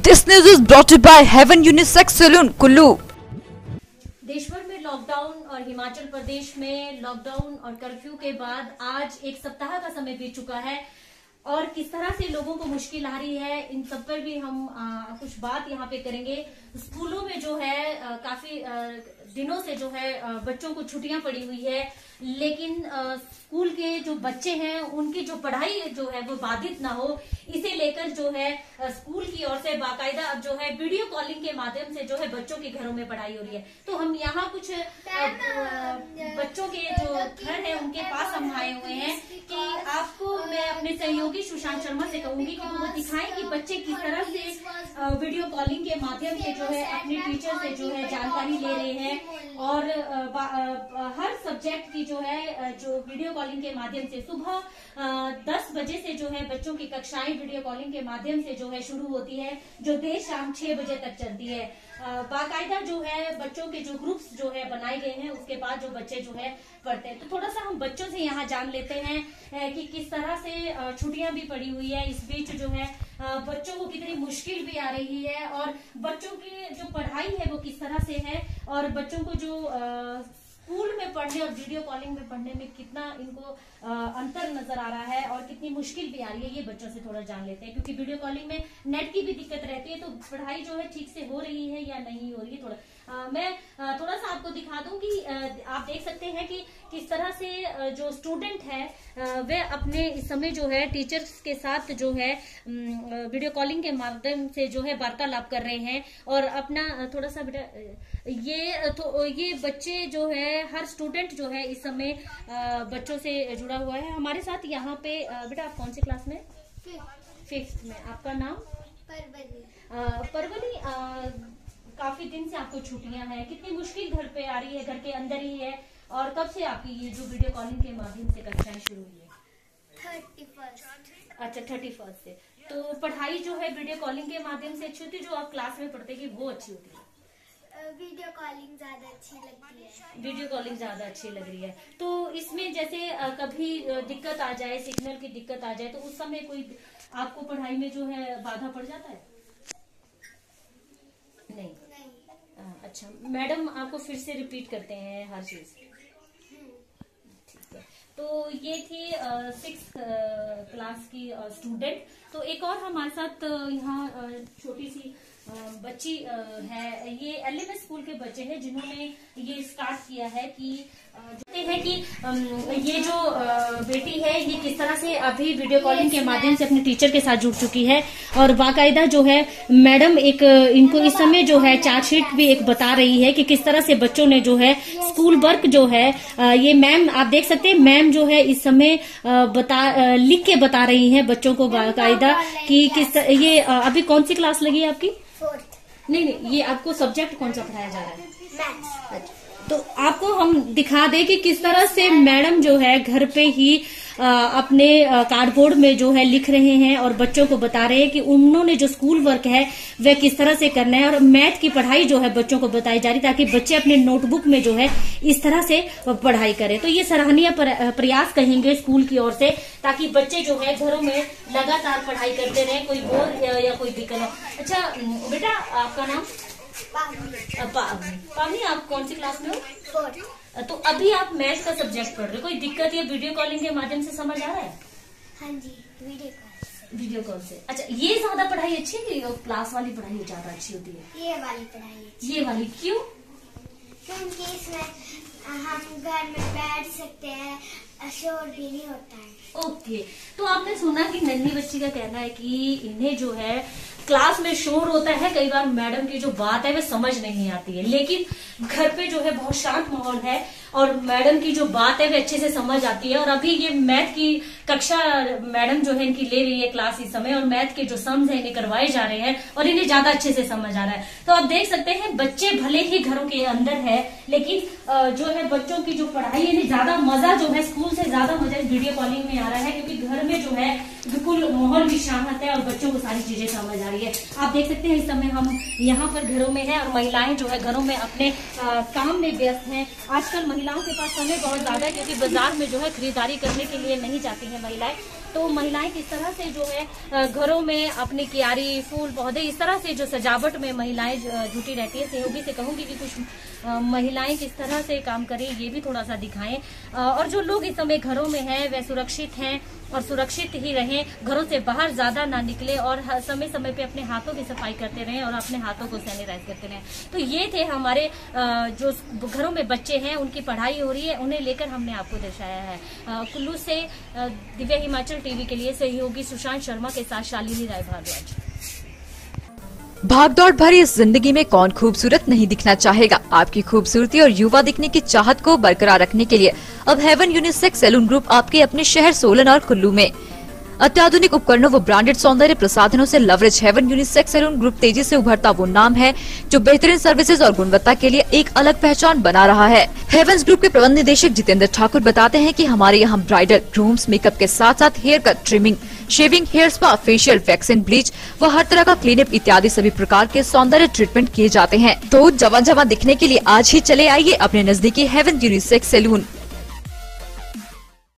This news is brought by Heaven unisex salon Kullu Saloon, Kullu. देश भर में lockdown और हिमाचल प्रदेश में लॉकडाउन और कर्फ्यू के बाद आज एक सप्ताह का समय बीत चुका है और किस तरह से लोगों को मुश्किल आ रही है इन सब पर भी हम आ, कुछ बात यहाँ पे करेंगे स्कूलों में जो है आ, काफ़ी आ, दिनों से जो है बच्चों को छुट्टियाँ पड़ी हुई है। लेकिन स्कूल के जो बच्चे हैं उनकी जो पढ़ाई जो है वो बाधित ना हो। इसे लेकर जो है स्कूल की ओर से बाकायदा अब जो है वीडियो कॉलिंग के माध्यम से जो है बच्चों के घरों में पढ़ाई हो रही है। तो हम यहाँ कुछ बच्चों के जो घर है उनके पास हम आए हुए हैं कि आपको मैं अपने सहयोगी सुशांत शर्मा से कहूँगी कि वो दिखाएँ कि बच्चे किस तरह वीडियो कॉलिंग के माध्यम से जो है अपने टीचर से जो है जानकारी ले रहे हैं और हर सब्जेक्ट की जो है जो वीडियो कॉलिंग के माध्यम से सुबह दस बजे से जो है बच्चों की कक्षाएँ वीडियो कॉलिंग के माध्यम से जो है शुरू होती है, जो देर शाम छह बजे तक चलती है। बाकायदा जो है बच्चों के जो ग्रुप्स जो है बनाए गए हैं, उसके बाद जो बच्चे जो है पढ़ते हैं। तो थोड़ा सा हम बच्चों से यहाँ जान लेते हैं कि किस तरह से छुट्टियाँ भी पड़ी हुई है। इस बीच जो है बच्चों को कितनी मुश्किल भी आ रही है और बच्चों की जो पढ़ाई है वो किस तरह से है और बच्चों को जो स्कूल में पढ़ने और वीडियो कॉलिंग में पढ़ने में कितना इनको अंतर नज़र आ रहा है और कितनी मुश्किल भी आ रही है, ये बच्चों से थोड़ा जान लेते हैं। क्योंकि वीडियो कॉलिंग में नेट की भी दिक्कत रहती है तो पढ़ाई जो है ठीक से हो रही है या नहीं हो रही है, थोड़ा मैं थोड़ा सा आपको दिखा दूँ कि आप देख सकते हैं कि किस तरह से जो स्टूडेंट है वे अपने इस समय जो है टीचर्स के साथ जो है वीडियो कॉलिंग के माध्यम से जो है वार्तालाप कर रहे हैं और अपना थोड़ा सा बेटा ये तो ये बच्चे जो है हर स्टूडेंट जो है इस समय बच्चों से जुड़ा हुआ है। हमारे साथ यहाँ पे बेटा आप कौन सी क्लास में? फिफ्थ में। आपका नाम? परवली। परवली काफ़ी दिन से आपको छुट्टियाँ हैं। कितनी मुश्किल घर पे आ रही है घर के अंदर ही है। और कब से आपकी ये जो वीडियो कॉलिंग के माध्यम से कक्षाएँ शुरू हुई है? Thirty first. अच्छा थर्टी फ़र्स्ट से। तो पढ़ाई जो है वीडियो कॉलिंग के माध्यम से अच्छी होती है जो आप क्लास में पढ़ते कि वो अच्छी होती है? वीडियो कॉलिंग ज़्यादा अच्छी लगती है। वीडियो कॉलिंग ज़्यादा अच्छी लग रही है। तो इसमें जैसे कभी दिक्कत आ जाए सिग्नल की दिक्कत आ जाए तो उस समय कोई आपको पढ़ाई में जो है बाधा पड़ जाता है नहीं नहीं अ, अच्छा मैडम आपको फिर से रिपीट करते हैं हर चीज़। ठीक है। तो ये थी सिक्स क्लास की स्टूडेंट तो एक और हमारे साथ यहाँ छोटी सी बच्ची है। ये एलएमएस स्कूल के बच्चे हैं जिन्होंने ये स्टार्ट किया है कि कि ये जो बेटी है ये किस तरह से अभी वीडियो कॉलिंग के माध्यम से अपने टीचर के साथ जुड़ चुकी है और बाकायदा जो है मैडम एक इनको इस समय जो है चार्जशीट भी एक बता रही है कि किस तरह से बच्चों ने जो है स्कूल वर्क जो है ये मैम आप देख सकते हैं मैम जो है इस समय बता लिख के बता रही है बच्चों को बाकायदा कि किस ये अभी कौन सी क्लास लगी है आपकी? नहीं नहीं ये आपको सब्जेक्ट कौन सा पढ़ाया जा रहा है? मैथ्स तो आपको हम दिखा दें कि किस तरह से मैडम जो है घर पे ही अ, अपने कार्डबोर्ड में जो है लिख रहे हैं और बच्चों को बता रहे हैं कि उन्होंने जो स्कूल वर्क है वह किस तरह से करना है और मैथ की पढ़ाई जो है बच्चों को बताई जा रही ताकि बच्चे अपने नोटबुक में जो है इस तरह से पढ़ाई करें। तो ये सराहनीय पर- प्रयास कहेंगे स्कूल की ओर से ताकि बच्चे जो है घरों में लगातार पढ़ाई करते रहे कोई बोर या कोई दिक्कत हो। अच्छा बेटा आपका नाम? अ, पा- आप कौन सी क्लास में हो? तो अभी आप मैथ का सब्जेक्ट पढ़ रहे हो। कोई दिक्कत या वीडियो कॉलिंग के माध्यम से समझ आ रहा है? हाँ जी वीडियो कॉल वीडियो कॉल से। अच्छा ये ज़्यादा पढ़ाई अच्छी है कि क्लास वाली पढ़ाई ज़्यादा अच्छी होती है? ये वाली पढ़ाई ये वाली क्यों? क्योंकि इसमें हम घर में बैठ सकते हैं शोर भी नहीं होता है। ओके तो आपने सुना कि नन्ही बच्ची का कहना है कि इन्हें जो है क्लास में शोर होता है, कई बार मैडम की जो बात है, वह समझ नहीं आती है। लेकिन घर पे जो है बहुत शांत माहौल है। और मैडम की जो बात है वह अच्छे से समझ आती है। और अभी ये मैथ की कक्षा मैडम जो है, इनकी ले रही है क्लास इस समय, और मैथ के जो सम्स है, इन्हें करवाए जा रहे हैं, और इन्हें ज़्यादा अच्छे से समझ आ रहा है। तो आप देख सकते हैं, बच्चे भले ही घरों के अंदर है, लेकिन जो है बच्चों की जो पढ़ाई है ज़्यादा मज़ा जो है स्कूल से ज़्यादा मज़ा वीडियो कॉलिंग में आ रहा है, क्योंकि घर में जो है बिल्कुल माहौल भी शांत है, और बच्चों को सारी चीज़ें समझ आ रही है। आप देख सकते हैं, इस समय हम यहाँ पर घरों में है, और महिलाएँ जो है घरों में अपने काम में व्यस्त है। आजकल महिलाओं के पास समय बहुत ज़्यादा है क्योंकि बाज़ार में जो है खरीदारी करने के लिए नहीं जाती हैं महिलाएँ। तो महिलाएँ किस तरह से जो है घरों में अपनी क्यारी, फूल, पौधे, इस तरह से जो सजावट में महिलाएँ जुटी रहती है सहयोगी से कहूँगी कि कुछ महिलाएँ किस तरह से काम करें, ये भी थोड़ा सा दिखाएँ। और जो लोग इस समय घरों में हैं, वे सुरक्षित हैं और सुरक्षित ही रहें, घरों से बाहर ज़्यादा ना निकले और समय समय पे अपने हाथों की सफ़ाई करते रहें और अपने हाथों को सैनिटाइज करते रहें। तो ये थे हमारे जो घरों में बच्चे हैं, उनकी पढ़ाई हो रही है, उन्हें लेकर हमने आपको दर्शाया है। कुल्लू से दिव्या हिमाचल टीवी के लिए सहयोगी सुशांत शर्मा के साथ शालिनी राय भारद्वाज भागदौड़ भरी इस ज़िंदगी में कौन खूबसूरत नहीं दिखना चाहेगा? आपकी खूबसूरती और युवा दिखने की चाहत को बरकरार रखने के लिए अब हेवन यूनिसेक्स सैलून ग्रुप आपके अपने शहर सोलन और कुल्लू में। अत्याधुनिक उपकरणों व ब्रांडेड सौंदर्य प्रसाधनों से leverage Heaven unisex salon group तेज़ी से उभरता वो नाम है, जो बेहतरीन सर्विसेज़ और गुणवत्ता के लिए एक अलग पहचान बना रहा है। हेवंस ग्रुप के प्रबंध निदेशक जितेंद्र ठाकुर बताते हैं कि हमारे यहाँ ब्राइडल ग्रूम्स मेकअप के साथ साथ hair cut trimming shaving hair spa facial waxing bleach व हर तरह का क्लीनअप इत्यादि सभी प्रकार के सौंदर्य ट्रीटमेंट किए जाते हैं। तो जवान जवान दिखने के लिए आज ही चले आइए अपने नजदीकी हेवन यूनिसेक्स सैलून